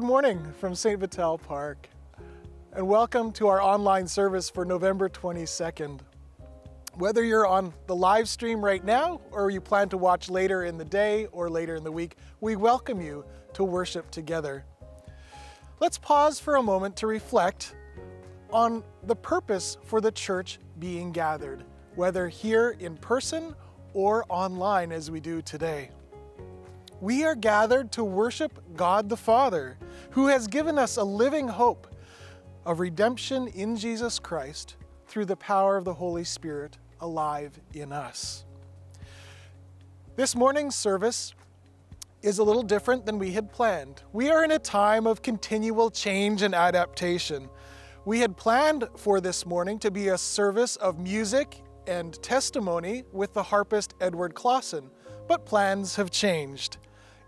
Good morning from St. Vital Park, and welcome to our online service for November 22nd. Whether you're on the live stream right now or you plan to watch later in the day or later in the week, we welcome you to worship together. Let's pause for a moment to reflect on the purpose for the church being gathered, whether here in person or online as we do today we are gathered to worship God the Father, who has given us a living hope of redemption in Jesus Christ through the power of the Holy Spirit alive in us. This morning's service is a little different than we had planned. We are in a time of continual change and adaptation. We had planned for this morning to be a service of music and testimony with the harpist Edward Clausen, but plans have changed.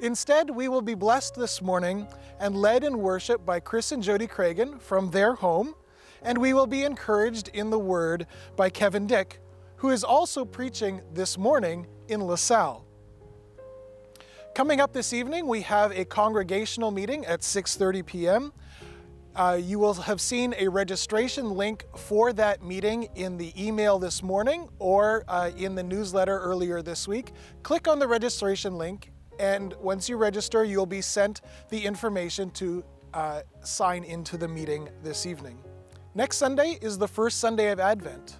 Instead, we will be blessed this morning and led in worship by Chris and Jodi Cragen from their home, and we will be encouraged in the Word by Kevin Dyck, who is also preaching this morning in LaSalle. Coming up this evening, we have a congregational meeting at 6:30 p.m. Uh, you will have seen a registration link for that meeting in the email this morning or uh, in the newsletter earlier this week. Click on the registration link and once you register, you'll be sent the information to uh, sign into the meeting this evening. Next Sunday is the first Sunday of Advent.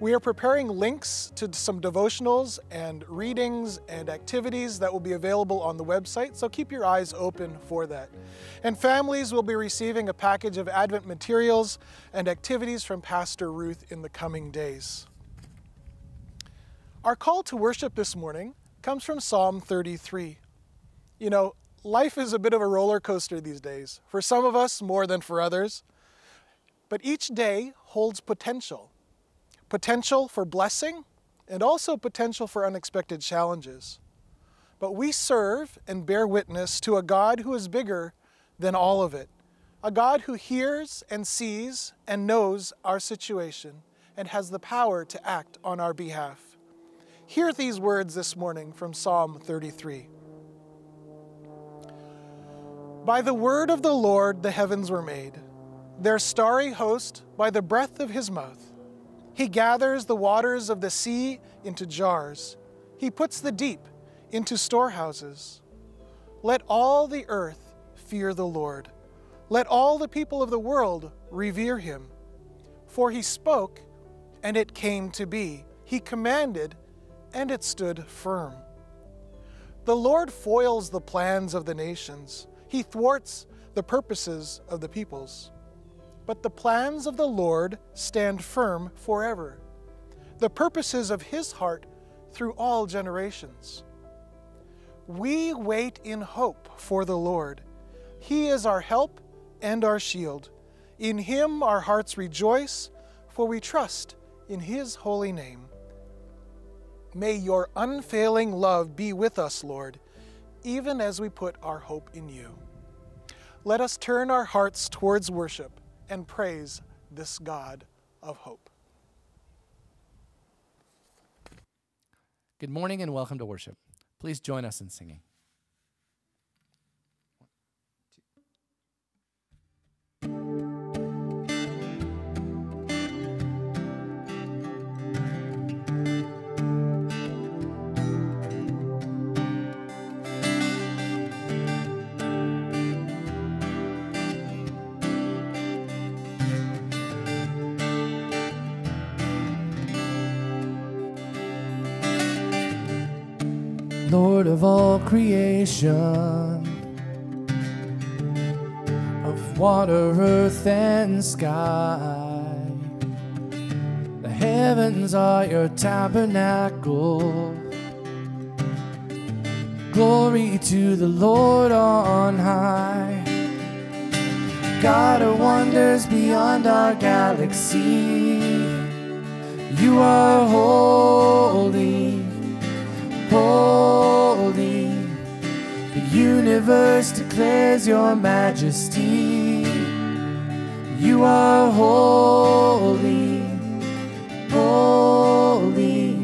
We are preparing links to some devotionals and readings and activities that will be available on the website, so keep your eyes open for that. And families will be receiving a package of Advent materials and activities from Pastor Ruth in the coming days. Our call to worship this morning comes from Psalm 33. You know, life is a bit of a roller coaster these days, for some of us more than for others. But each day holds potential potential for blessing and also potential for unexpected challenges. But we serve and bear witness to a God who is bigger than all of it, a God who hears and sees and knows our situation and has the power to act on our behalf. Hear these words this morning from Psalm 33. By the word of the Lord the heavens were made, their starry host by the breath of his mouth. He gathers the waters of the sea into jars, he puts the deep into storehouses. Let all the earth fear the Lord. Let all the people of the world revere him. For he spoke, and it came to be. He commanded, and it stood firm. The Lord foils the plans of the nations, He thwarts the purposes of the peoples. But the plans of the Lord stand firm forever, the purposes of His heart through all generations. We wait in hope for the Lord. He is our help and our shield. In Him our hearts rejoice, for we trust in His holy name. May your unfailing love be with us, Lord, even as we put our hope in you. Let us turn our hearts towards worship and praise this God of hope. Good morning and welcome to worship. Please join us in singing. Lord of all creation, of water, earth, and sky. The heavens are your tabernacle. Glory to the Lord on high. God of wonders beyond our galaxy. You are holy universe declares your majesty. You are holy, holy,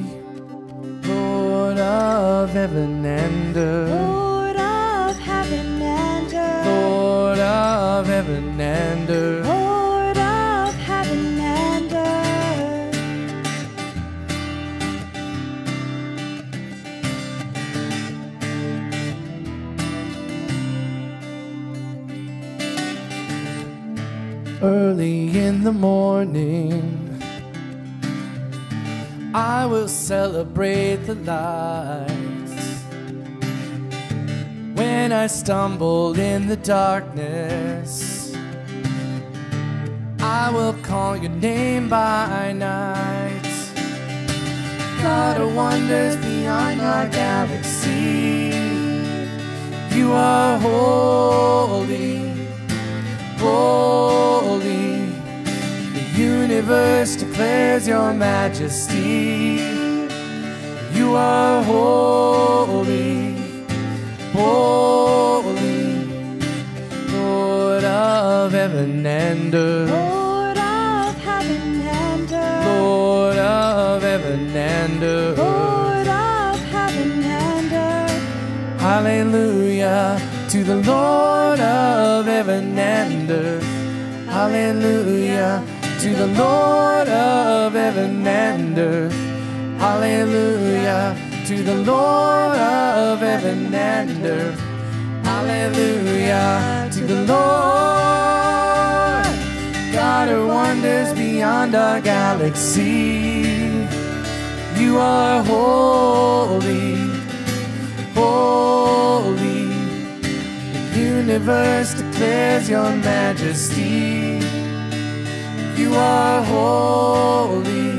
Lord of heaven and earth. The morning. I will celebrate the lights. When I stumbled in the darkness, I will call your name by night. God of wonders beyond our galaxy, you are holy, holy. Universe declares your majesty. You are holy, holy, Lord of heaven and earth. Lord of heaven and earth. Lord of heaven and earth. Lord of heaven and earth. Hallelujah to the Lord of heaven and earth. Hallelujah to the Lord of heaven and earth. Hallelujah to the Lord of heaven and earth. Hallelujah to the Lord. God of wonders beyond our galaxy. You are holy, holy. The universe declares your majesty. You are holy,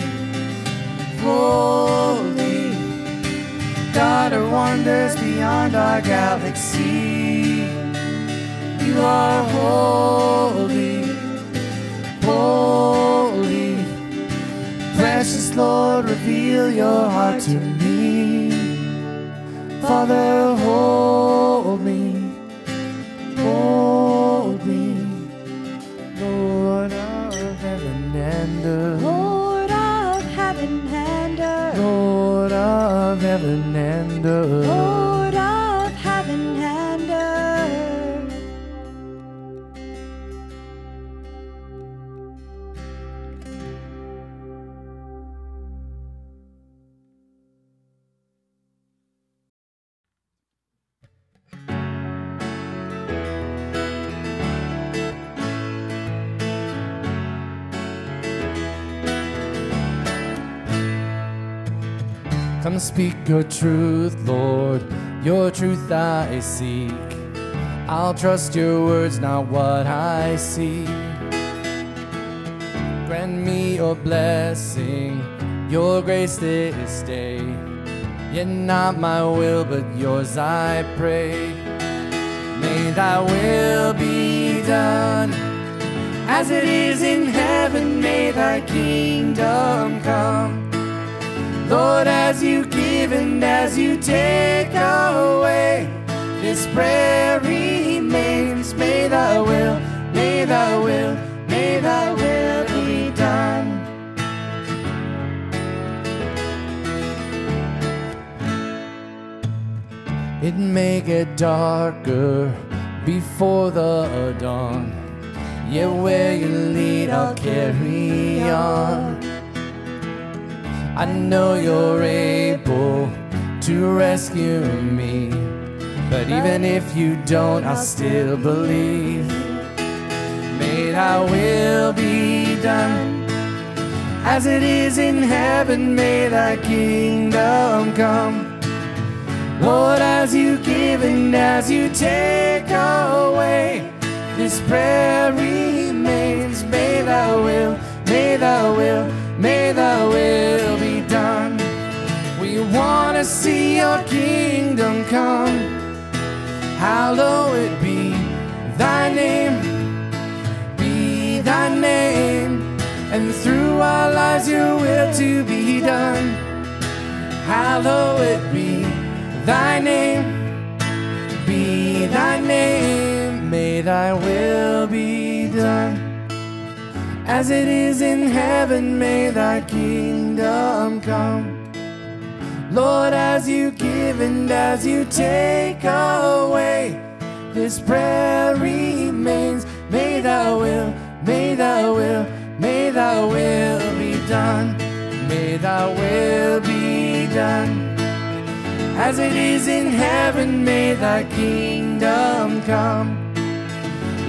holy. God of wonders beyond our galaxy. You are holy, holy. Precious Lord, reveal your heart to me. Father, hold me, hold speak your truth, Lord, your truth I seek. I'll trust your words, not what I see. Grant me your blessing, your grace this day. Yet not my will, but yours I pray. May thy will be done as it is in heaven. May thy kingdom come. Lord, as you give and as you take away, this prayer remains. May thy will, may thy will, may thy will be done. It may get darker before the dawn. Yet where you lead, I'll carry on. I know you're able to rescue me. But even if you don't, I'll still believe. May thy will be done. As it is in heaven, may thy kingdom come. Lord, as you give and as you take away, this prayer remains. May thy will, may thy will, may thy will want to see your kingdom come. Hallowed be thy name, be thy name, and through our lives your will to be done. Hallowed be thy name, be thy name, may thy will be done. As it is in heaven, may thy kingdom come. Lord, as you give and as you take away, this prayer remains. May thy will, may thy will, may thy will be done. May thy will be done. As it is in heaven, may thy kingdom come.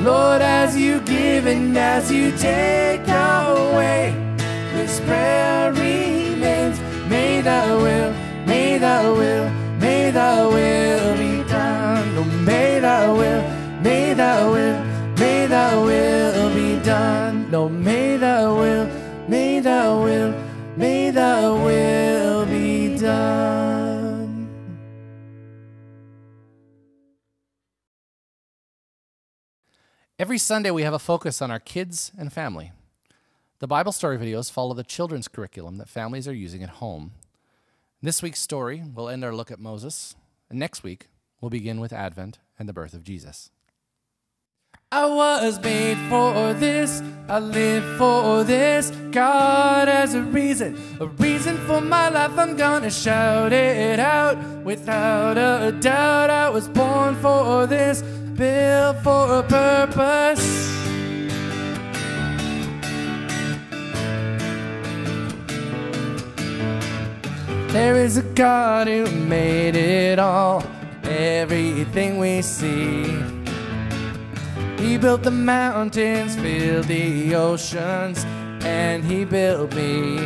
Lord, as you give and as you take away, this prayer remains. May thy will, may thy will, may thy will be done. Oh, may thy will, may thy will, may thy will be done. No, may thy will, may thy will, may thy will be done. Every Sunday, we have a focus on our kids and family. The Bible story videos follow the children's curriculum that families are using at home. This week's story will end our look at Moses, and next week, we'll begin with Advent and the birth of Jesus. I was made for this, I live for this. God has a reason, a reason for my life. I'm gonna shout it out without a doubt. I was born for this, built for a purpose. There is a God who made it all, everything we see. He built the mountains, filled the oceans, and He built me.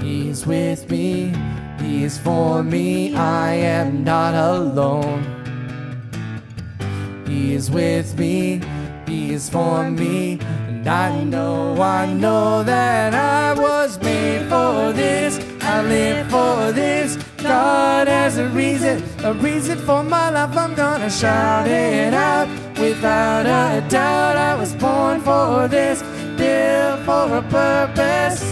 He's with me, He is for me, I am not alone. He is with me, He is for me, and I know, I know that I was made for this, I live for this. God has a reason, a reason for my life. I'm gonna shout it out without a doubt. I was born for this, built for a purpose.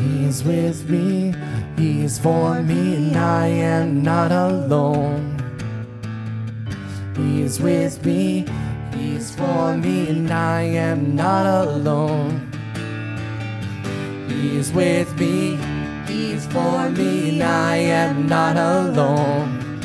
He is with me, He is for me, and I am not alone. He is with me, He is for me, and I am not alone. He is with me, He is for me, and I am not alone.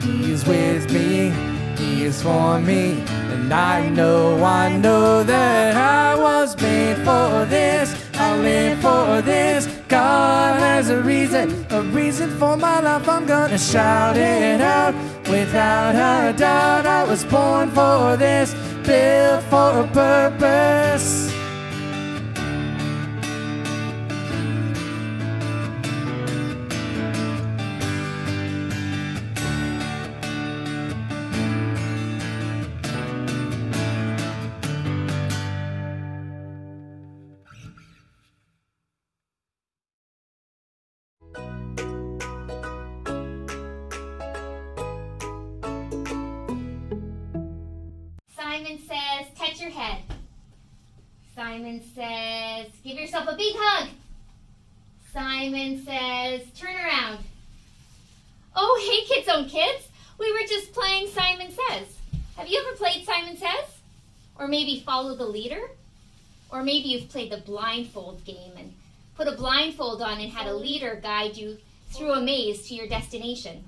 He is with me, He is for me, and I know, I know that I was made for this. I live for this. God has a reason, a reason for my life. I'm gonna shout it out without a doubt. I was born for this, built for a purpose. Simon says, give yourself a big hug. Simon says, turn around. Oh, hey, Kids Own Kids. We were just playing Simon Says. Have you ever played Simon Says? Or maybe follow the leader? Or maybe you've played the blindfold game and put a blindfold on and had a leader guide you through a maze to your destination.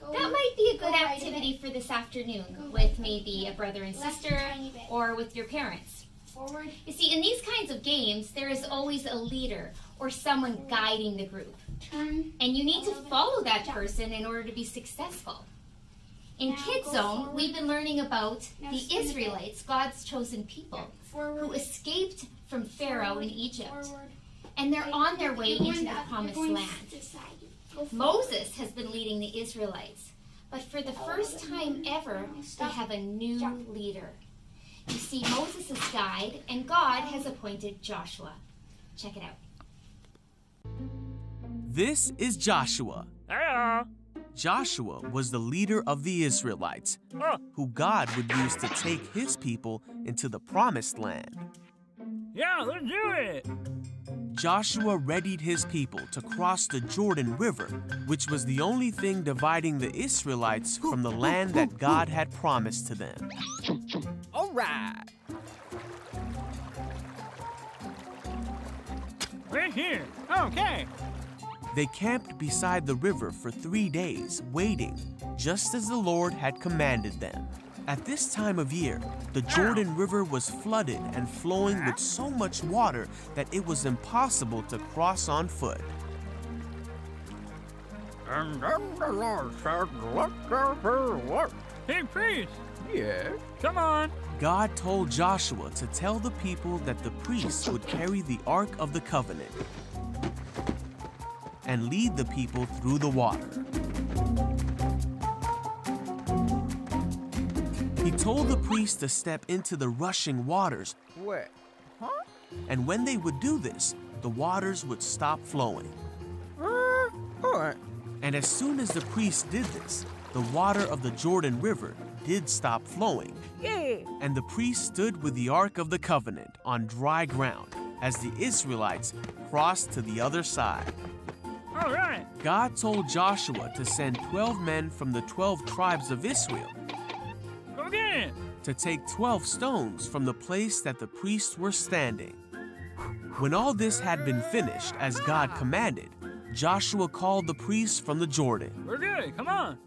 That might be a good Go right activity for this afternoon Go with maybe a brother and sister or with your parents. Forward. You see, in these kinds of games, there is always a leader or someone guiding the group. Turn. And you need to follow that person in order to be successful. In Now Kids Zone, forward. we've been learning about Now the spin a bit. Israelites, God's chosen people, Forward. who escaped from Pharaoh in Egypt. And they're on their way into the promised land. this side. Go forward. Moses has been leading the Israelites, but for the first time ever, they have a new leader. You see, Moses is guide, and God has appointed Joshua. Check it out. This is Joshua. Joshua was the leader of the Israelites, who God would use to take his people into the promised land. Yeah, let's do it. Joshua readied his people to cross the Jordan River, which was the only thing dividing the Israelites from the land that God had promised to them. All right. Right here. Okay. They camped beside the river for three days, waiting, just as the Lord had commanded them. At this time of year, the Jordan River was flooded and flowing with so much water that it was impossible to cross on foot. And then the Lord said, Let there be light. Hey, priest. Yeah? Come on. God told Joshua to tell the people that the priests would carry the Ark of the Covenant and lead the people through the water. Told the priests to step into the rushing waters, What? Huh? and when they would do this, the waters would stop flowing. Uh, what? And as soon as the priests did this, the water of the Jordan River did stop flowing, Yeah. and the priests stood with the Ark of the Covenant on dry ground as the Israelites crossed to the other side. All right. God told Joshua to send 12 men from the 12 tribes of Israel To take 12 stones from the place that the priests were standing. When all this had been finished as God commanded, Joshua called the priests from the Jordan. We're good. Come on.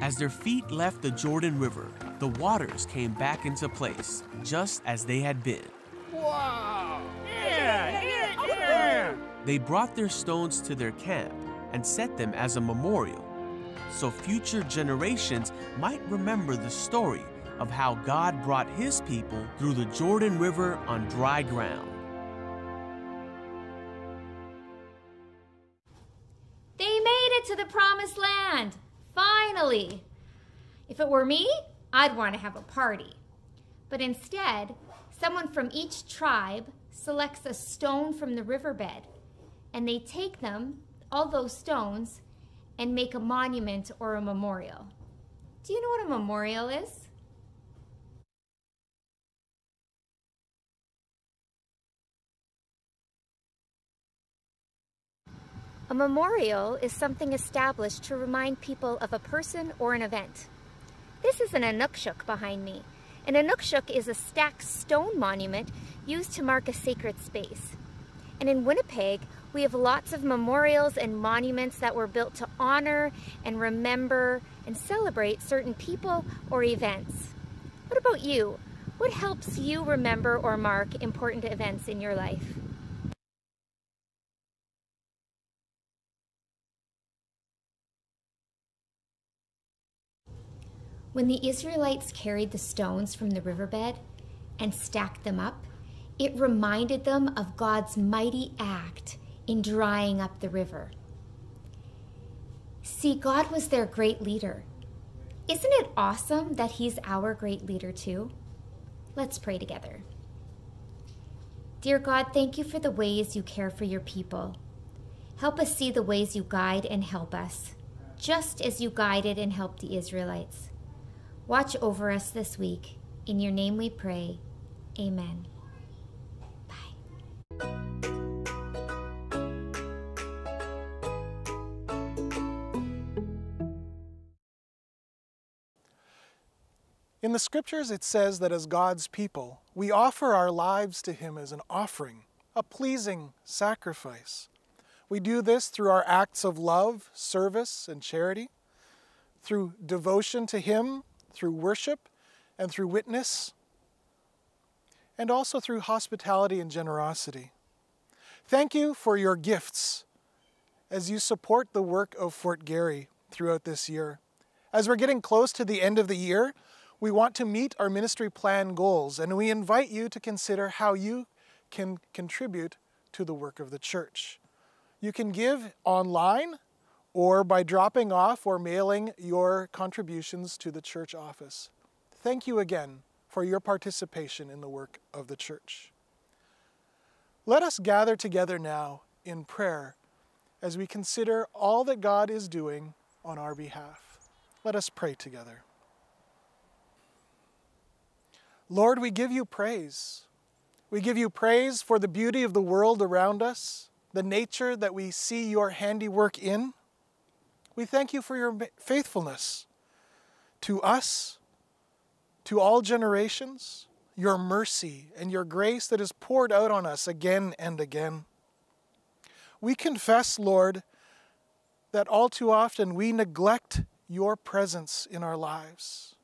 As their feet left the Jordan River, the waters came back into place, just as they had been. Wow. Yeah. Yeah. Yeah. They brought their stones to their camp and set them as a memorial, so future generations might remember the story of how God brought his people through the Jordan River on dry ground. They made it to the promised land. Finally. If it were me, I'd want to have a party. But instead, someone from each tribe selects a stone from the riverbed, and they take them, all those stones, and make a monument or a memorial. Do you know what a memorial is? A memorial is something established to remind people of a person or an event. This is an Inukshuk behind me. An Inukshuk is a stacked stone monument used to mark a sacred space. And in Winnipeg, we have lots of memorials and monuments that were built to honor and remember and celebrate certain people or events. What about you? What helps you remember or mark important events in your life? When the Israelites carried the stones from the riverbed and stacked them up, it reminded them of God's mighty act in drying up the river. See, God was their great leader. Isn't it awesome that He's our great leader too? Let's pray together. Dear God, thank you for the ways you care for your people. Help us see the ways you guide and help us, just as you guided and helped the Israelites. Watch over us this week. In your name we pray. Amen. Bye. In the scriptures, it says that as God's people, we offer our lives to Him as an offering, a pleasing sacrifice. We do this through our acts of love, service, and charity, through devotion to Him, through worship, and through witness, and also through hospitality and generosity. Thank you for your gifts as you support the work of Fort Garry throughout this year. As we're getting close to the end of the year, we want to meet our ministry plan goals, and we invite you to consider how you can contribute to the work of the church. You can give online or by dropping off or mailing your contributions to the church office. Thank you again for your participation in the work of the church. Let us gather together now in prayer as we consider all that God is doing on our behalf. Let us pray together. Lord, we give you praise. We give you praise for the beauty of the world around us, the nature that we see your handiwork in. We thank you for your faithfulness to us, to all generations, your mercy and your grace that is poured out on us again and again. We confess, Lord, that all too often we neglect your presence in our lives.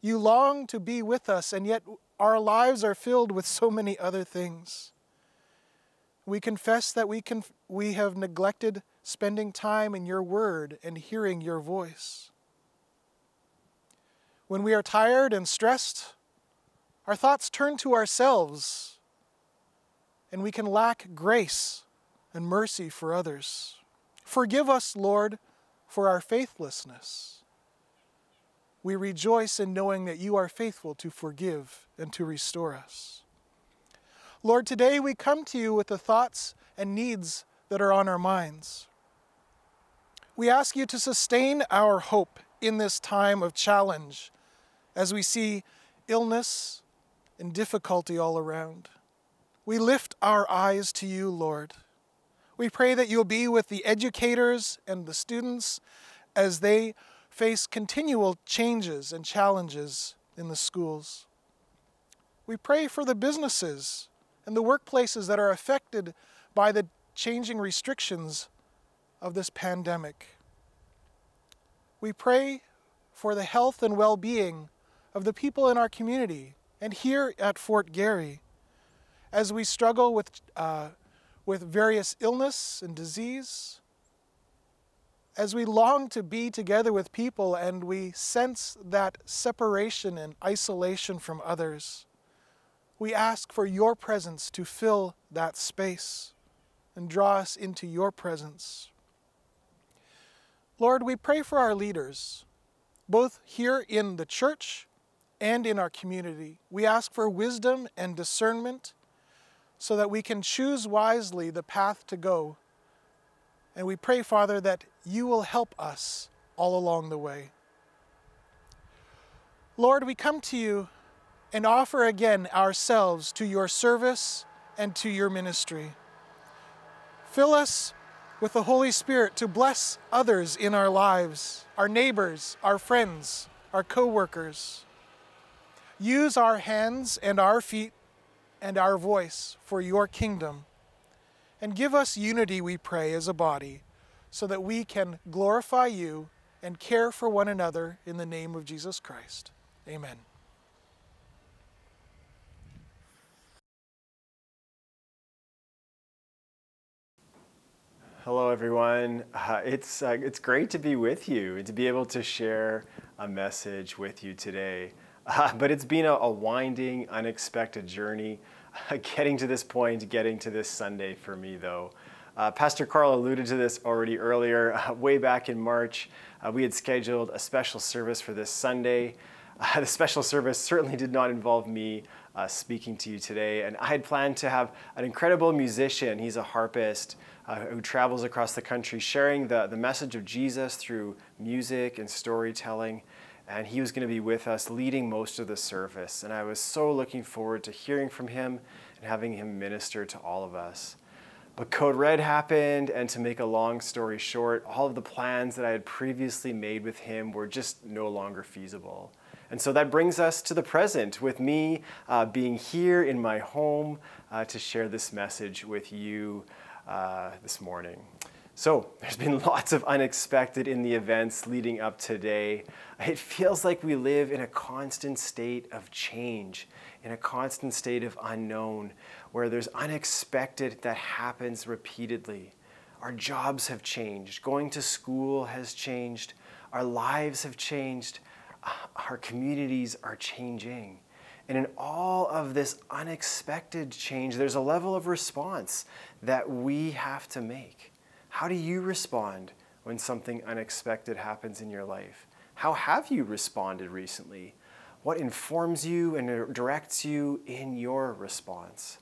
You long to be with us, and yet our lives are filled with so many other things. We confess that we, can, we have neglected spending time in your word and hearing your voice. When we are tired and stressed, our thoughts turn to ourselves, and we can lack grace and mercy for others. Forgive us, Lord, for our faithlessness. We rejoice in knowing that you are faithful to forgive and to restore us. Lord, today we come to you with the thoughts and needs that are on our minds. We ask you to sustain our hope in this time of challenge as we see illness and difficulty all around. We lift our eyes to you, Lord. We pray that you'll be with the educators and the students as they face continual changes and challenges in the schools. We pray for the businesses and the workplaces that are affected by the changing restrictions of this pandemic. We pray for the health and well being of the people in our community and here at Fort Garry as we struggle with, uh, with various illness and disease, as we long to be together with people and we sense that separation and isolation from others, we ask for your presence to fill that space and draw us into your presence. Lord, we pray for our leaders, both here in the church and in our community. We ask for wisdom and discernment so that we can choose wisely the path to go. And we pray, Father, that you will help us all along the way. Lord, we come to you and offer again ourselves to your service and to your ministry. Fill us with the Holy Spirit to bless others in our lives, our neighbors, our friends, our co workers. Use our hands and our feet and our voice for your kingdom. And give us unity, we pray, as a body, so that we can glorify you and care for one another in the name of Jesus Christ. Amen. Hello, everyone. Uh, it's, uh, it's great to be with you and to be able to share a message with you today. Uh, but it's been a, a winding, unexpected journey getting to this point, getting to this Sunday for me, though. Uh, Pastor Carl alluded to this already earlier. Uh, way back in March, uh, we had scheduled a special service for this Sunday. Uh, the special service certainly did not involve me uh, speaking to you today, and I had planned to have an incredible musician. He's a harpist uh, who travels across the country sharing the, the message of Jesus through music and storytelling and he was going to be with us leading most of the service. And I was so looking forward to hearing from him and having him minister to all of us. But Code Red happened, and to make a long story short, all of the plans that I had previously made with him were just no longer feasible. And so that brings us to the present, with me uh, being here in my home uh, to share this message with you uh, this morning. So, there's been lots of unexpected in the events leading up today. It feels like we live in a constant state of change, in a constant state of unknown, where there's unexpected that happens repeatedly. Our jobs have changed, going to school has changed, our lives have changed, uh, our communities are changing. And in all of this unexpected change, there's a level of response that we have to make. How do you respond when something unexpected happens in your life? How have you responded recently? What informs you and directs you in your response?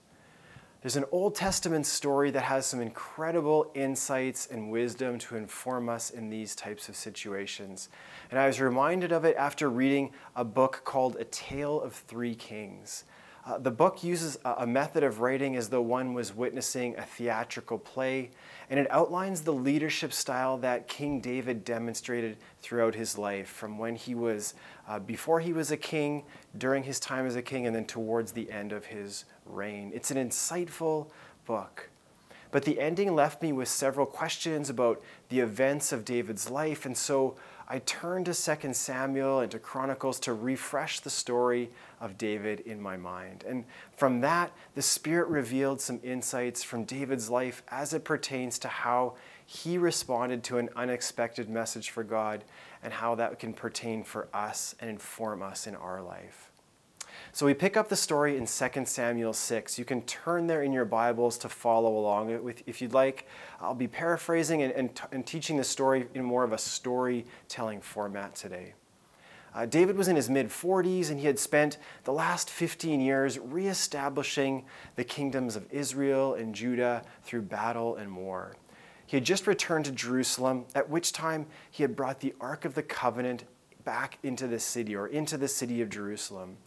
There's an Old Testament story that has some incredible insights and wisdom to inform us in these types of situations. And I was reminded of it after reading a book called A Tale of Three Kings. Uh, the book uses a, a method of writing as though one was witnessing a theatrical play, and it outlines the leadership style that King David demonstrated throughout his life, from when he was, uh, before he was a king, during his time as a king, and then towards the end of his reign. It's an insightful book. But the ending left me with several questions about the events of David's life, and so I turned to 2 Samuel and to Chronicles to refresh the story of David in my mind. And from that, the Spirit revealed some insights from David's life as it pertains to how he responded to an unexpected message for God and how that can pertain for us and inform us in our life. So we pick up the story in 2 Samuel 6. You can turn there in your Bibles to follow along with, if you'd like. I'll be paraphrasing and, and, and teaching the story in more of a storytelling format today. Uh, David was in his mid 40s and he had spent the last 15 years reestablishing the kingdoms of Israel and Judah through battle and war. He had just returned to Jerusalem, at which time he had brought the Ark of the Covenant back into the city or into the city of Jerusalem.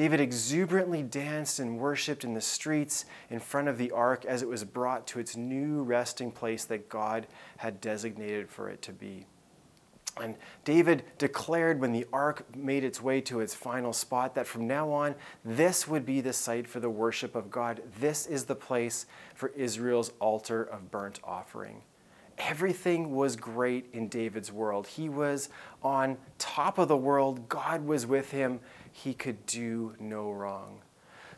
David exuberantly danced and worshiped in the streets in front of the ark as it was brought to its new resting place that God had designated for it to be. And David declared when the ark made its way to its final spot that from now on, this would be the site for the worship of God. This is the place for Israel's altar of burnt offering. Everything was great in David's world. He was on top of the world, God was with him he could do no wrong.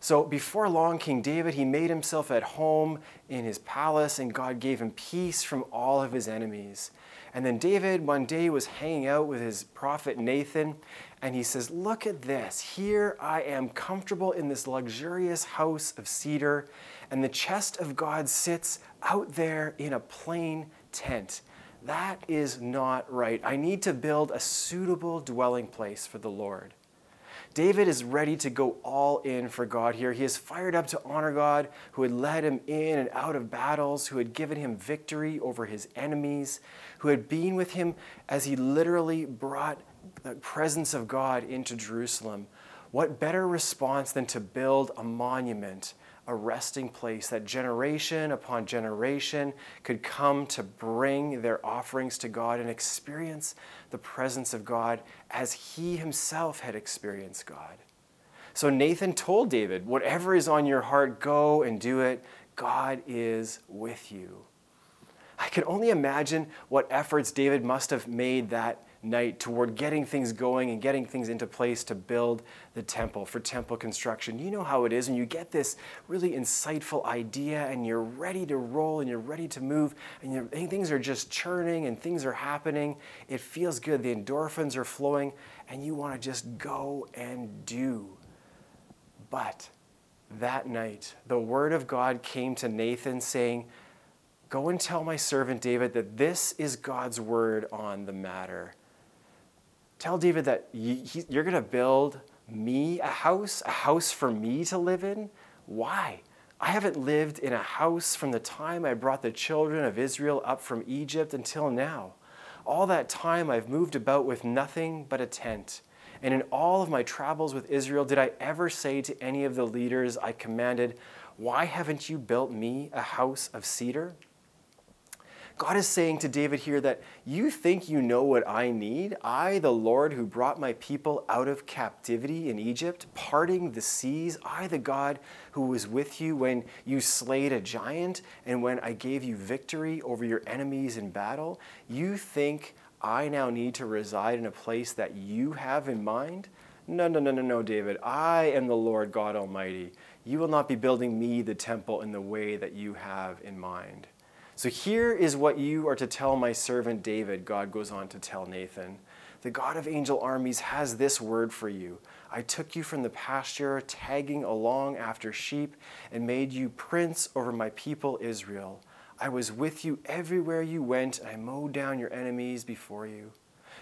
So before long, King David, he made himself at home in his palace, and God gave him peace from all of his enemies. And then David one day was hanging out with his prophet Nathan, and he says, Look at this. Here I am comfortable in this luxurious house of cedar, and the chest of God sits out there in a plain tent. That is not right. I need to build a suitable dwelling place for the Lord. David is ready to go all in for God here. He is fired up to honor God, who had led him in and out of battles, who had given him victory over his enemies, who had been with him as he literally brought the presence of God into Jerusalem. What better response than to build a monument a resting place that generation upon generation could come to bring their offerings to God and experience the presence of God as he himself had experienced God. So Nathan told David, Whatever is on your heart, go and do it. God is with you. I can only imagine what efforts David must have made that night toward getting things going and getting things into place to build the temple for temple construction. You know how it is when you get this really insightful idea and you're ready to roll and you're ready to move and things are just churning and things are happening. It feels good. The endorphins are flowing and you want to just go and do. But that night, the word of God came to Nathan saying, Go and tell my servant David that this is God's word on the matter. Tell David that you're going to build me a house, a house for me to live in. Why? I haven't lived in a house from the time I brought the children of Israel up from Egypt until now. All that time I've moved about with nothing but a tent. And in all of my travels with Israel, did I ever say to any of the leaders I commanded, Why haven't you built me a house of cedar? God is saying to David here that you think you know what I need? I, the Lord who brought my people out of captivity in Egypt, parting the seas, I, the God who was with you when you slayed a giant and when I gave you victory over your enemies in battle. You think I now need to reside in a place that you have in mind? No, no, no, no, no, David. I am the Lord God Almighty. You will not be building me the temple in the way that you have in mind. So here is what you are to tell my servant David, God goes on to tell Nathan. The God of angel armies has this word for you. I took you from the pasture, tagging along after sheep, and made you prince over my people Israel. I was with you everywhere you went, and I mowed down your enemies before you.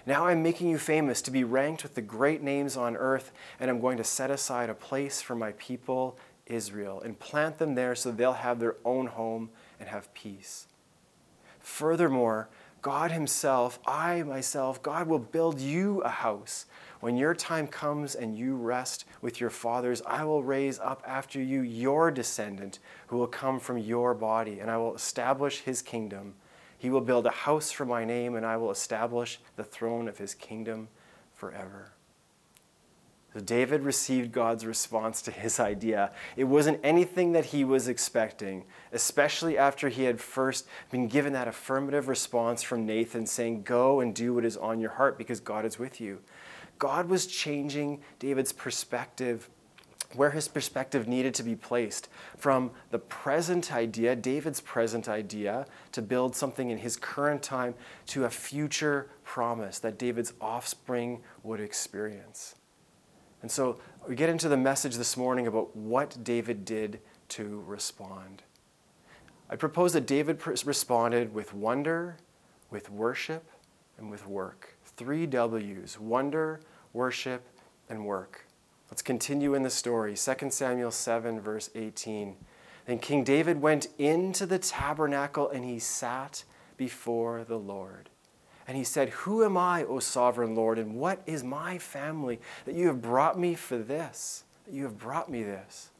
Now I'm making you famous to be ranked with the great names on earth, and I'm going to set aside a place for my people Israel and plant them there so they'll have their own home and have peace. Furthermore, God Himself, I myself, God will build you a house. When your time comes and you rest with your fathers, I will raise up after you your descendant who will come from your body, and I will establish his kingdom. He will build a house for my name, and I will establish the throne of his kingdom forever. So David received God's response to his idea. It wasn't anything that he was expecting, especially after he had first been given that affirmative response from Nathan saying, Go and do what is on your heart because God is with you. God was changing David's perspective where his perspective needed to be placed from the present idea, David's present idea, to build something in his current time to a future promise that David's offspring would experience. And so we get into the message this morning about what David did to respond. I propose that David responded with wonder, with worship, and with work. Three W's wonder, worship, and work. Let's continue in the story. 2 Samuel 7, verse 18. Then King David went into the tabernacle and he sat before the Lord. And he said, Who am I, O sovereign Lord, and what is my family that you have brought me for this? That you have brought me this.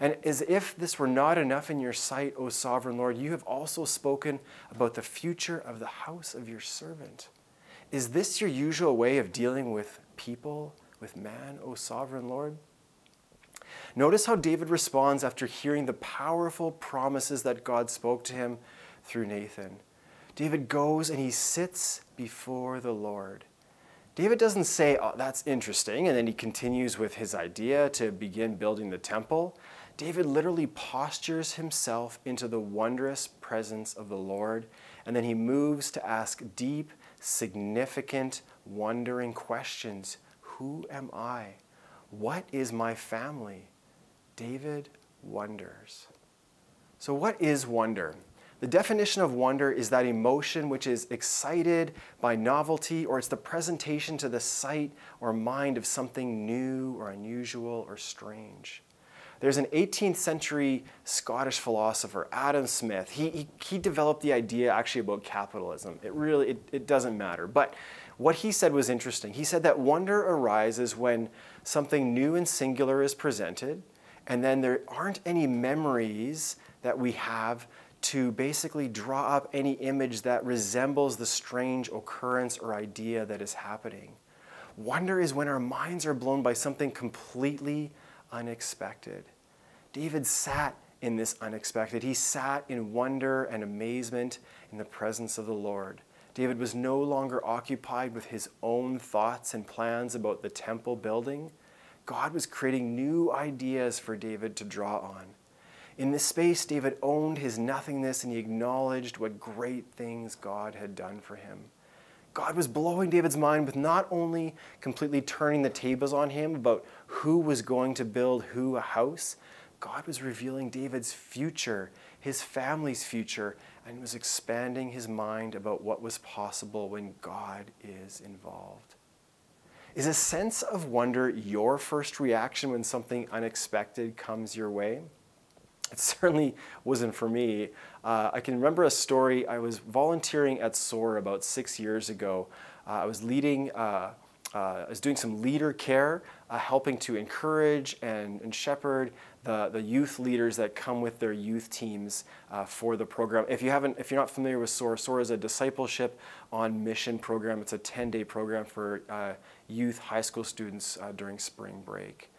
And as if this were not enough in your sight, O sovereign Lord, you have also spoken about the future of the house of your servant. Is this your usual way of dealing with people? with man, O sovereign Lord? Notice how David responds after hearing the powerful promises that God spoke to him through Nathan. David goes and he sits before the Lord. David doesn't say, Oh, that's interesting, and then he continues with his idea to begin building the temple. David literally postures himself into the wondrous presence of the Lord, and then he moves to ask deep, significant, wondering questions who am I? What is my family? David wonders. So, what is wonder? The definition of wonder is that emotion which is excited by novelty or it's the presentation to the sight or mind of something new or unusual or strange. There's an 18th century Scottish philosopher, Adam Smith. He, he, he developed the idea actually about capitalism. It really, it, it doesn't matter. But what he said was interesting. He said that wonder arises when something new and singular is presented, and then there aren't any memories that we have to basically draw up any image that resembles the strange occurrence or idea that is happening. Wonder is when our minds are blown by something completely unexpected. David sat in this unexpected. He sat in wonder and amazement in the presence of the Lord. David was no longer occupied with his own thoughts and plans about the temple building. God was creating new ideas for David to draw on. In this space, David owned his nothingness and he acknowledged what great things God had done for him. God was blowing David's mind with not only completely turning the tables on him about who was going to build who a house, God was revealing David's future, his family's future, and was expanding his mind about what was possible when God is involved. Is a sense of wonder your first reaction when something unexpected comes your way? It certainly wasn't for me. Uh, I can remember a story. I was volunteering at SOAR about six years ago. Uh, I was leading, uh, uh I was doing some leader care, uh, helping to encourage and, and shepherd the, the youth leaders that come with their youth teams uh, for the program. If you haven't, if you're not familiar with SOAR, SOAR is a discipleship on mission program. It's a 10-day program for youth high school students during spring break.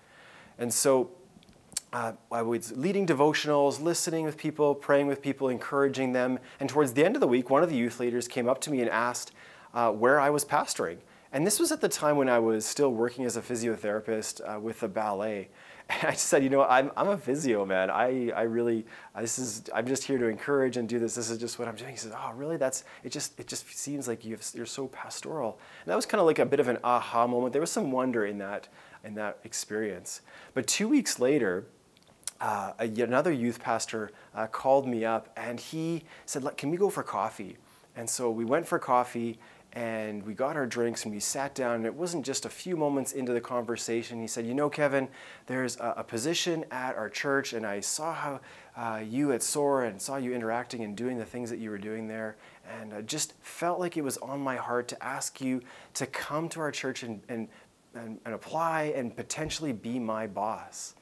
And so uh, I was leading devotionals, listening with people, praying with people, encouraging them. And towards the end of the week, one of the youth leaders came up to me and asked uh, where I was pastoring. And this was at the time when I was still working as a physiotherapist uh, with the ballet. And I said, you know, I'm, I'm a physio man. I, I really, uh, this is, I'm just here to encourage and do this. This is just what I'm doing. He says, oh, really? That's, it just, it just seems like you have, you're so pastoral. And that was kind of like a bit of an aha moment. There was some wonder in that, in that experience. But two weeks later, uh, another youth pastor uh, called me up and he said, can we go for coffee? And so we went for coffee and we got our drinks and we sat down. And it wasn't just a few moments into the conversation. He said you know kevin there's a, a position at our church and i saw how uh, you at soar and saw you interacting and doing the things that you were doing there. And i just felt like it was on my heart to ask you to come to our church and, and, and, and apply and potentially be my boss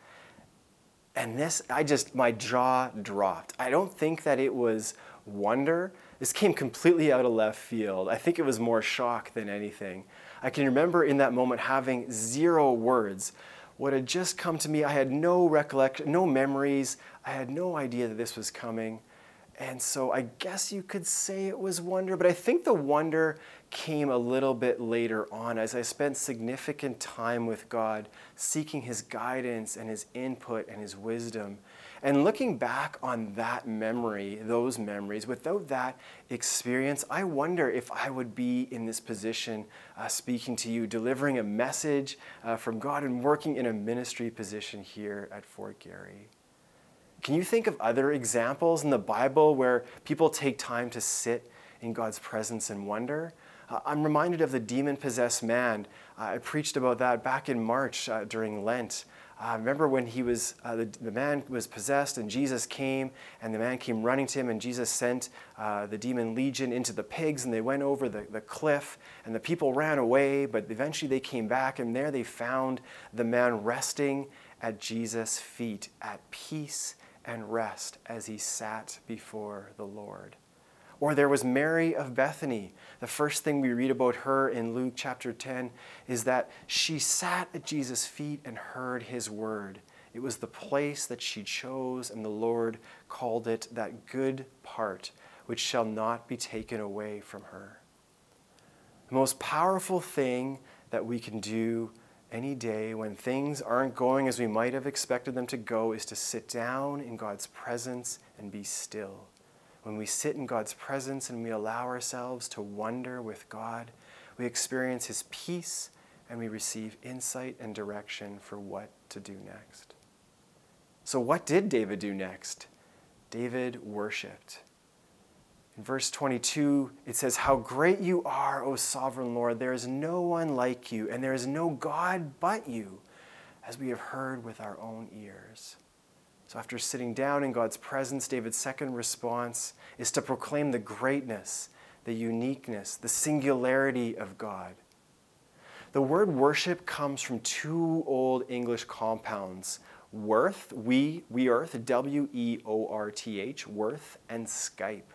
And this, I just, my jaw dropped. I don't think that it was wonder. This came completely out of left field. I think it was more shock than anything. I can remember in that moment having zero words. What had just come to me, I had no recollection, no memories. I had no idea that this was coming. And so I guess you could say it was wonder, but I think the wonder came a little bit later on as I spent significant time with God, seeking His guidance and His input and His wisdom. And looking back on that memory, those memories, without that experience, I wonder if I would be in this position uh, speaking to you, delivering a message uh, from God and working in a ministry position here at Fort Garry. Can you think of other examples in the Bible where people take time to sit in God's presence and wonder? Uh, I'm reminded of the demon possessed man. Uh, I preached about that back in March uh, during Lent. Uh, remember when he was uh, the, the man was possessed and Jesus came and the man came running to him and Jesus sent uh, the demon legion into the pigs and they went over the, the cliff and the people ran away but eventually they came back and there they found the man resting at Jesus' feet at peace and rest as he sat before the Lord. Or there was Mary of Bethany. The first thing we read about her in Luke chapter 10 is that she sat at Jesus' feet and heard his word. It was the place that she chose, and the Lord called it that good part which shall not be taken away from her. The most powerful thing that we can do any day when things aren't going as we might have expected them to go is to sit down in God's presence and be still. When we sit in God's presence and we allow ourselves to wonder with God, we experience His peace and we receive insight and direction for what to do next. So, what did David do next? David worshiped. In verse 22, it says, How great you are, O sovereign Lord! There is no one like you, and there is no God but you, as we have heard with our own ears. So, after sitting down in God's presence, David's second response is to proclaim the greatness, the uniqueness, the singularity of God. The word worship comes from two old English compounds worth, we, weorth, W E O R T H, worth, and scipe.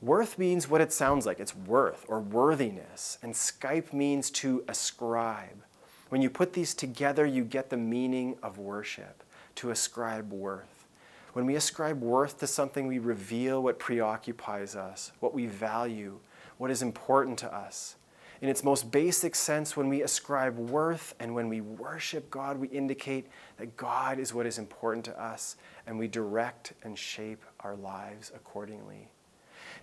Worth means what it sounds like it's worth or worthiness, and scipe means to ascribe. When you put these together, you get the meaning of worship to ascribe worth. When we ascribe worth to something, we reveal what preoccupies us, what we value, what is important to us. In its most basic sense, when we ascribe worth and when we worship God, we indicate that God is what is important to us and we direct and shape our lives accordingly.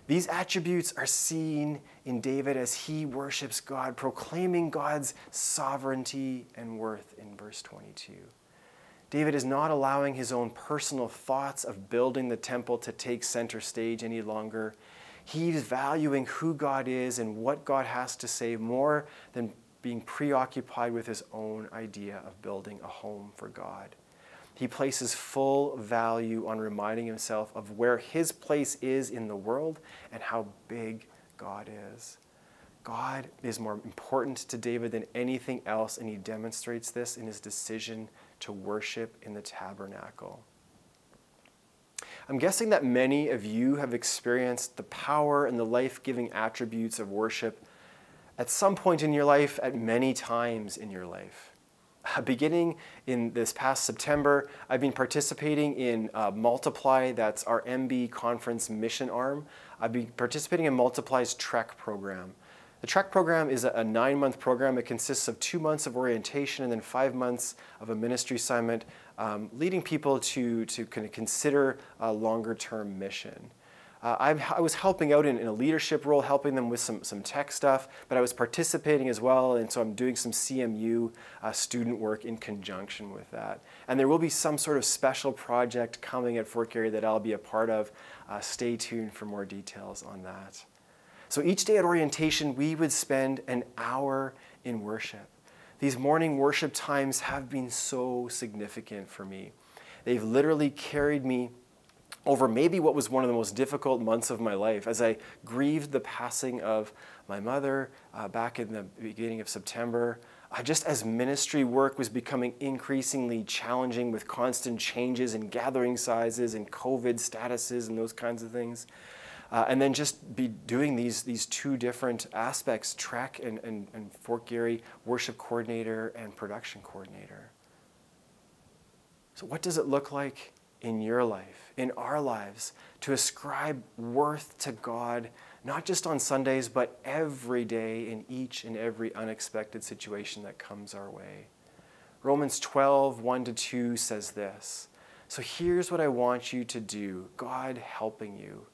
These attributes are seen in David as he worships God, proclaiming God's sovereignty and worth in verse 22. David is not allowing his own personal thoughts of building the temple to take center stage any longer. He's valuing who God is and what God has to say more than being preoccupied with his own idea of building a home for God. He places full value on reminding himself of where his place is in the world and how big God is. God is more important to David than anything else, and he demonstrates this in his decision to worship in the tabernacle. I'm guessing that many of you have experienced the power and the life giving attributes of worship at some point in your life, at many times in your life. Beginning in this past September, I've been participating in uh, Multiply, that's our MB conference mission arm. I've been participating in Multiply's Trek program. The Trek program is a nine month program. It consists of two months of orientation and then five months of a ministry assignment, um, leading people to, to kind of consider a longer term mission. Uh, i was helping out in, in, a leadership role, helping them with some, some tech stuff, but I was participating as well, and so I'm doing some CMU uh, student work in conjunction with that. And there will be some sort of special project coming at Fort Garry that I'll be a part of. Uh, stay tuned for more details on that. So each day at orientation, we would spend an hour in worship. These morning worship times have been so significant for me. They've literally carried me over maybe what was one of the most difficult months of my life as I grieved the passing of my mother uh, back in the beginning of September. uh, just as ministry work was becoming increasingly challenging with constant changes in gathering sizes and COVID statuses and those kinds of things. Uh, and then just be doing these, these two different aspects Trek and, and, and Fort Garry, worship coordinator and production coordinator. So, what does it look like in your life, in our lives, to ascribe worth to God not just on Sundays, but every day in each and every unexpected situation that comes our way. Romans 12, 1 to 2 says this. So here's what I want you to do God helping you.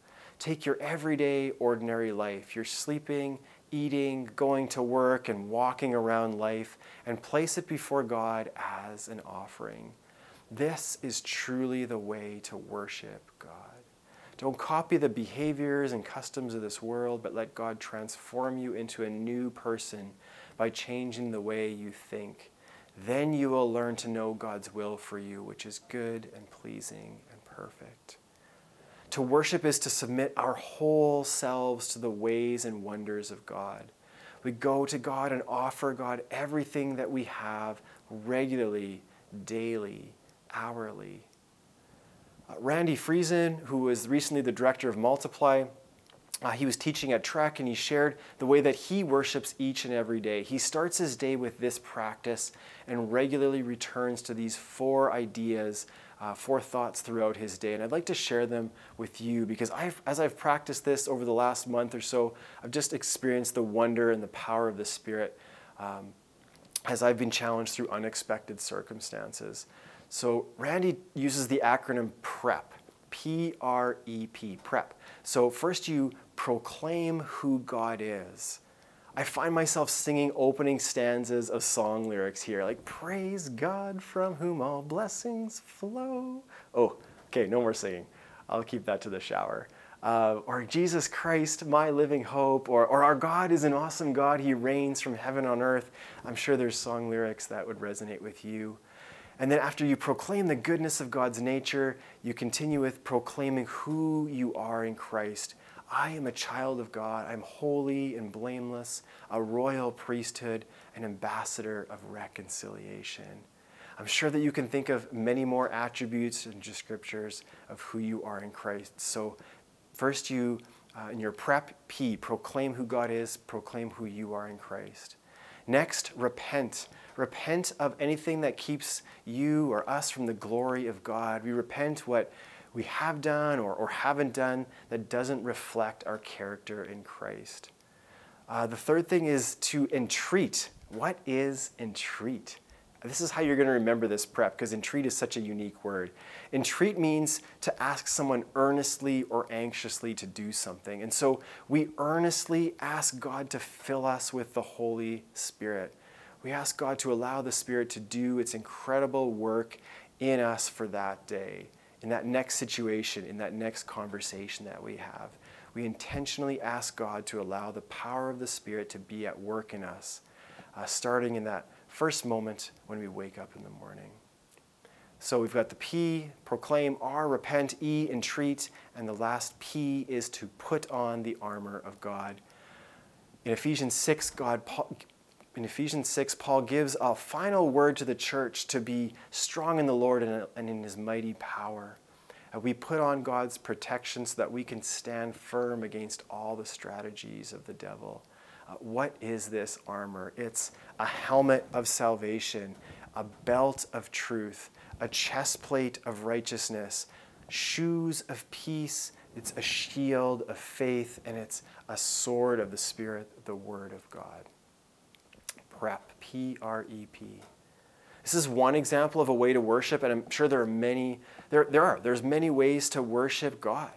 Take your everyday, ordinary life, your sleeping, eating, going to work, and walking around life, and place it before God as an offering. This is truly the way to worship God. Don't copy the behaviors and customs of this world, but let God transform you into a new person by changing the way you think. Then you will learn to know God's will for you, which is good and pleasing and perfect. To worship is to submit our whole selves to the ways and wonders of God. We go to God and offer God everything that we have regularly, daily, hourly, uh, Randy Friesen, who was recently the director of Multiply, uh, he was teaching at Trek and he shared the way that he worships each and every day. He starts his day with this practice and regularly returns to these four ideas, uh, four thoughts throughout his day. And I'd like to share them with you because I've, as I've practiced this over the last month or so, I've just experienced the wonder and the power of the Spirit um, as I've been challenged through unexpected circumstances. So Randy uses the acronym PREP, P R E P, PREP. So first you proclaim who God is. I find myself singing opening stanzas of song lyrics here, like praise God from whom all blessings flow. Oh, okay, no more singing. I'll keep that to the shower. Uh, or Jesus Christ, my living hope, or, or our God is an awesome God, He reigns from heaven on earth. I'm sure there's song lyrics that would resonate with you. And then after you proclaim the goodness of God's nature, you continue with proclaiming who you are in Christ. I am a child of God. I'm holy and blameless, a royal priesthood, an ambassador of reconciliation. I'm sure that you can think of many more attributes and just scriptures of who you are in Christ. So, first, you, uh, in your prep, P, proclaim who God is, proclaim who you are in Christ. Next, repent. Repent of anything that keeps you or us from the glory of God. We repent what we have done or, or haven't done that doesn't reflect our character in Christ. Uh, the third thing is to entreat. What is entreat? This is how you're going to remember this prep because entreat is such a unique word. Entreat means to ask someone earnestly or anxiously to do something. And so we earnestly ask God to fill us with the Holy Spirit. We ask God to allow the Spirit to do its incredible work in us for that day, in that next situation, in that next conversation that we have. We intentionally ask God to allow the power of the Spirit to be at work in us, uh, starting in that first moment when we wake up in the morning. So we've got the P, proclaim, R, repent, E, entreat, and the last P is to put on the armor of God. In Ephesians 6, God, in Ephesians 6, Paul gives a final word to the church to be strong in the Lord and in his mighty power. We put on God's protection so that we can stand firm against all the strategies of the devil. Uh, what is this armor? It's a helmet of salvation, a belt of truth, a chest plate of righteousness, shoes of peace, it's a shield of faith, and it's a sword of the Spirit, the Word of God. PREP, P R E P. This is one example of a way to worship, and I'm sure there are many, there, there are, there's many ways to worship God.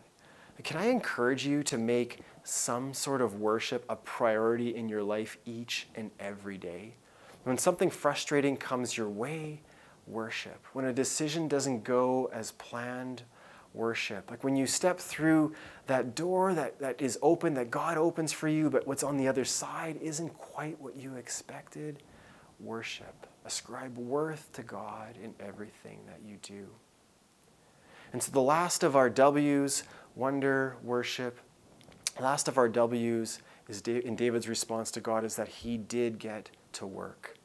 Can I encourage you to make some sort of worship a priority in your life each and every day. When something frustrating comes your way, worship. When a decision doesn't go as planned, worship. Like when you step through that door that, that is open, that God opens for you, but what's on the other side isn't quite what you expected, worship. Ascribe worth to God in everything that you do. And so the last of our W's, wonder, worship, last of our W's is in David's response to God is that he did get to work.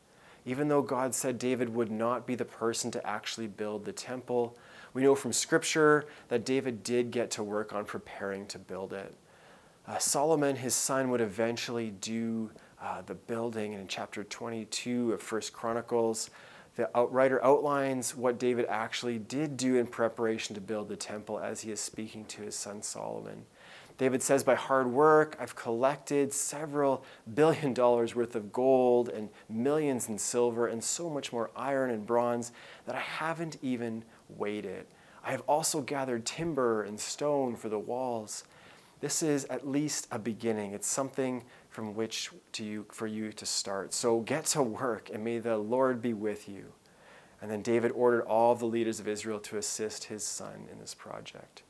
Even though God said David would not be the person to actually build the temple, we know from Scripture that David did get to work on preparing to build it. Uh, Solomon, his son, would eventually do uh, the building. And in chapter 22 of First Chronicles, the writer outlines what David actually did do in preparation to build the temple as he is speaking to his son Solomon. David says, By hard work, I've collected several billion dollars worth of gold and millions in silver and so much more iron and bronze that I haven't even it. I have also gathered timber and stone for the walls. This is at least a beginning. It's something from which to you, for you to start. So get to work, and may the Lord be with you. And then David ordered all the leaders of Israel to assist his son in this project.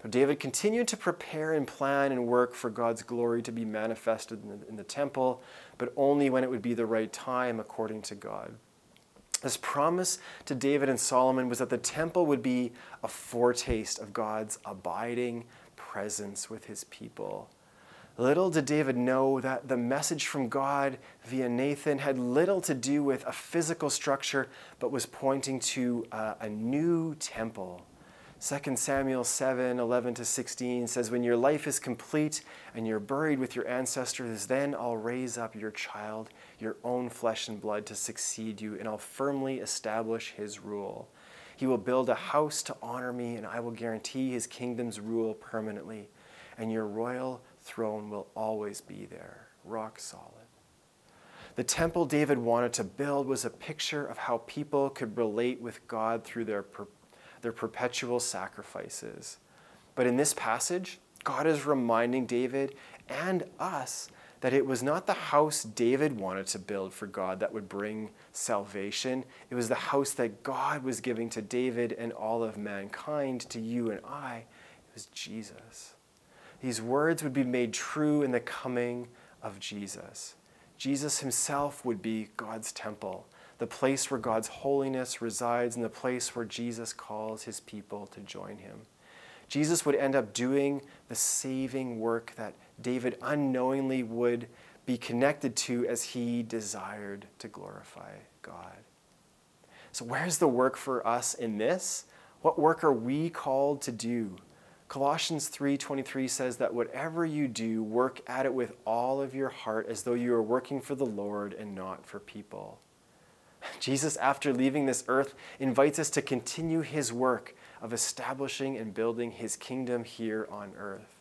But David continued to prepare and plan and work for God's glory to be manifested in the, in the temple, but only when it would be the right time according to God. This promise to David and Solomon was that the temple would be a foretaste of God's abiding presence with his people. Little did David know that the message from God via Nathan had little to do with a physical structure, but was pointing to a, a new temple. 2 Samuel 7 11 to 16 says, When your life is complete and you're buried with your ancestors, then I'll raise up your child, your own flesh and blood, to succeed you, and I'll firmly establish his rule. He will build a house to honor me, and I will guarantee his kingdom's rule permanently, and your royal throne will always be there, rock solid. The temple David wanted to build was a picture of how people could relate with God through their, their perpetual sacrifices. But in this passage, God is reminding David and us that it was not the house David wanted to build for God that would bring salvation. It was the house that God was giving to David and all of mankind, to you and I. It was Jesus these words would be made true in the coming of Jesus. Jesus himself would be God's temple, the place where God's holiness resides, and the place where Jesus calls his people to join him. Jesus would end up doing the saving work that David unknowingly would be connected to as he desired to glorify God. So, where's the work for us in this? What work are we called to do? Colossians 3:23 says that whatever you do, work at it with all of your heart as though you are working for the Lord and not for people. Jesus, after leaving this earth, invites us to continue his work of establishing and building his kingdom here on earth.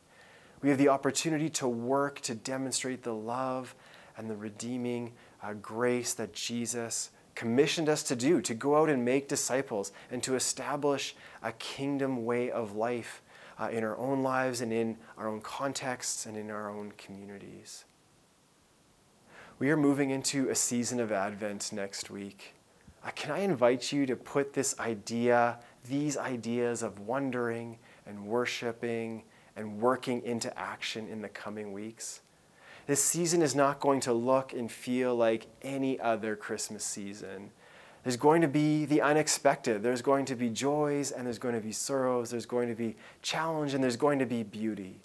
We have the opportunity to work to demonstrate the love and the redeeming uh, grace that Jesus commissioned us to do, to go out and make disciples and to establish a kingdom way of life uh, in our own lives and in our own contexts and in our own communities. We are moving into a season of Advent next week. Uh, can I invite you to put this idea, these ideas of wondering and worshiping and working into action in the coming weeks? This season is not going to look and feel like any other Christmas season. There's going to be the unexpected. There's going to be joys and there's going to be sorrows. There's going to be challenge and there's going to be beauty.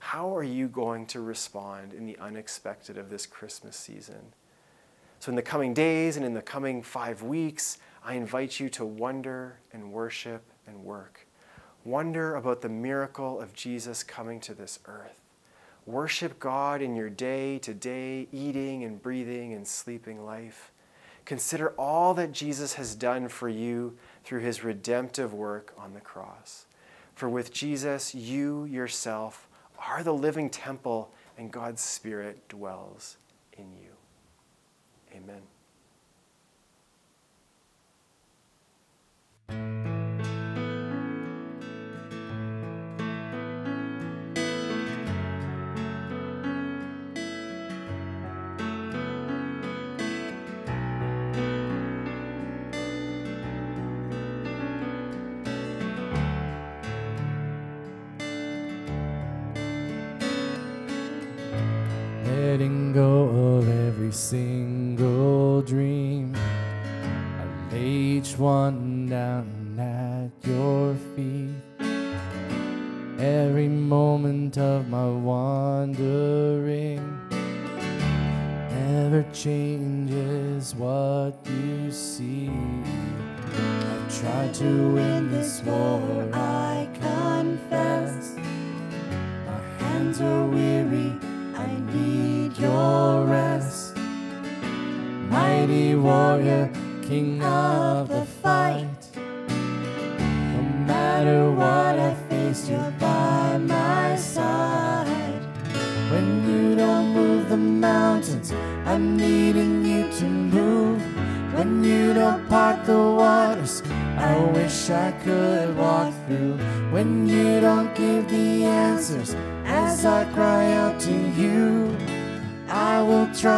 How are you going to respond in the unexpected of this Christmas season? So, in the coming days and in the coming five weeks, I invite you to wonder and worship and work. Wonder about the miracle of Jesus coming to this earth. Worship God in your day to day, eating and breathing and sleeping life. Consider all that Jesus has done for you through his redemptive work on the cross. For with Jesus, you yourself are the living temple, and God's Spirit dwells in you. Amen.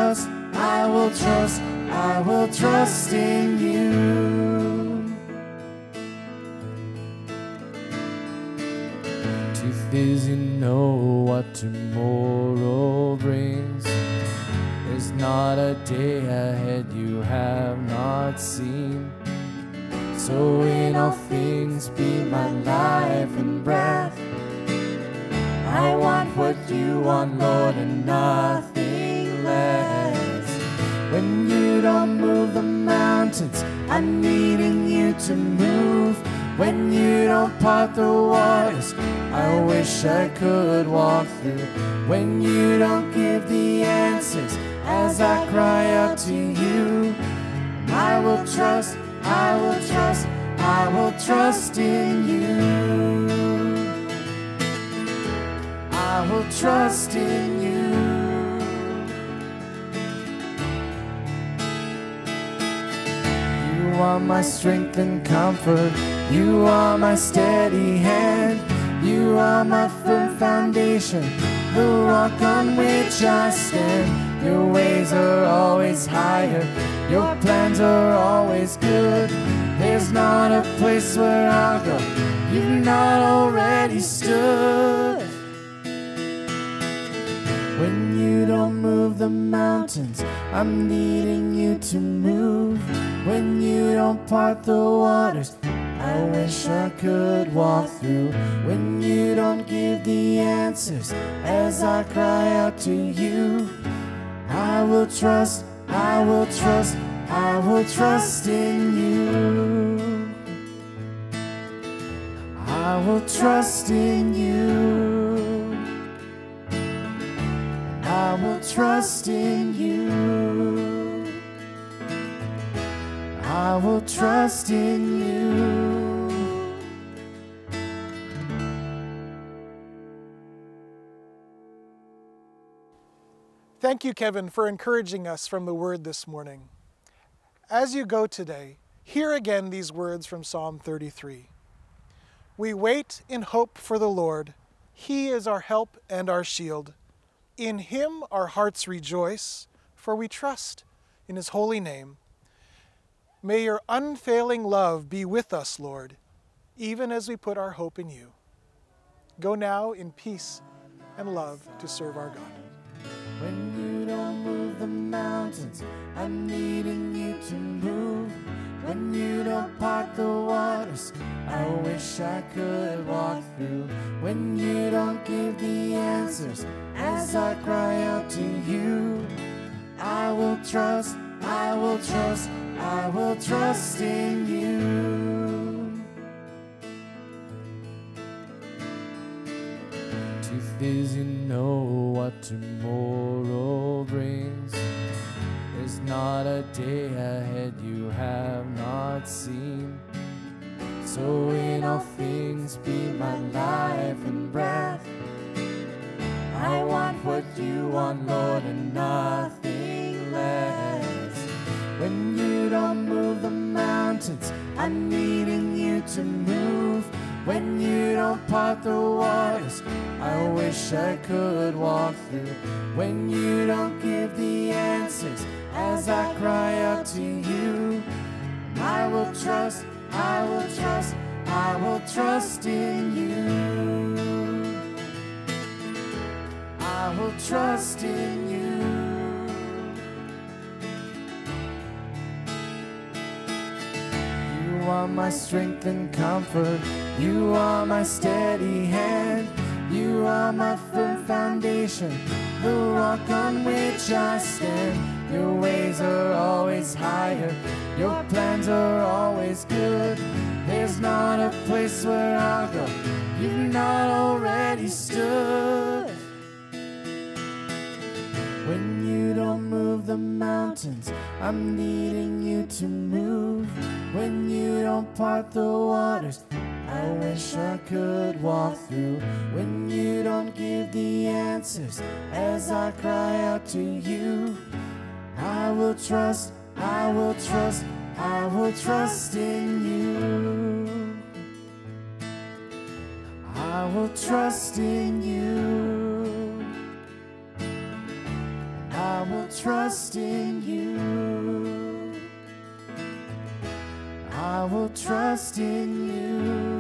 Trust, I will trust, I will trust in you. Too busy know what tomorrow brings. There's not a day ahead you have not seen. So in all things be my life and breath. I want what you want, Lord, and nothing less. Mountains, I'm needing you to move. When you don't part the waters, I wish I could walk through. When you don't give the answers, as I cry out to you, I will trust, I will trust, I will trust in you. I will trust in you. Are my strength and comfort. You are my steady hand. You are my firm foundation, the rock on which I stand. Your ways are always higher. Your plans are always good. There's not a place where I'll go. You've not already stood. When you don't move the mountains, I'm needing you to move. When you don't part the waters, I wish I could walk through. When you don't give the answers, as I cry out to you, I will trust, I will trust, I will trust in you. I will trust in you. Will trust in you. I will trust in you. Thank you, Kevin, for encouraging us from the word this morning. As you go today, hear again these words from Psalm 33. We wait in hope for the Lord. He is our help and our shield. In him our hearts rejoice, for we trust in his holy name. May your unfailing love be with us, Lord, even as we put our hope in you. Go now in peace and love to serve our God. When you don't move the mountains, I'm needing you to move. When you don't part the waters, I wish I could walk through. When you don't give the answers, as I cry out to you, I will trust, I will trust, I will trust in you. Too busy know what tomorrow brings. There's not a day ahead you have not seen. So in all things be my life and breath. I want what you want, Lord, and nothing less. When you don't move the mountains, I'm needing you to move. When you don't part the waters, I wish I could walk through. When you don't give the answers, as I cry out to you, I will trust, I will trust, I will trust in you. I will trust in you. You are my strength and comfort. You are my steady hand. You are my firm foundation, the rock on which I stand. Your ways are always higher. Your plans are always good. There's not a place where I'll go. You've not already stood. When you don't move the mountains, I'm needing you to move. When you don't part the waters, I wish I could walk through. When you don't give the answers as I cry out to you, I will trust, I will trust, I will trust in you. I will trust in you. I will trust in you. I will trust in you.